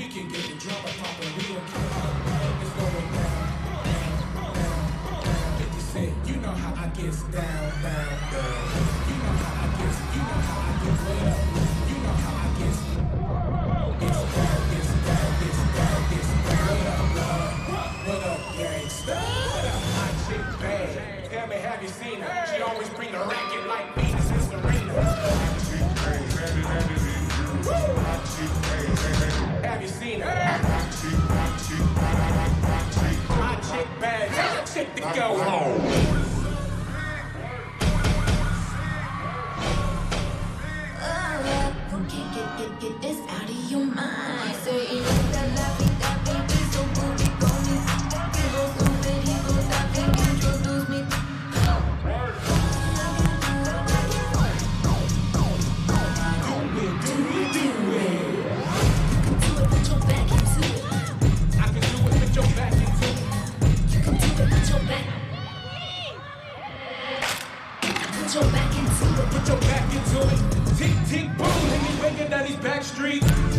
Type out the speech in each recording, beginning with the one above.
We can get the drama poppin', we gon' keep it. It's going down, down, down, down. 50 Cent, you know how I get down, down, down. You know how I get, you know how I get way up. You know how I get, gets down, gets down, gets down, gets down. What up, love? What up, gangsta? What up, hot chick bad? Tell me, have you seen her? She always bring a racket go home. Uh, get, get, get, this Put your back into it. Put your back into it. Tick, tick, boom. And he waking down these back streets.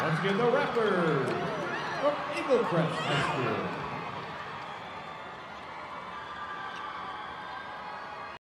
Once again, the Raptors from Eaglecrest High School.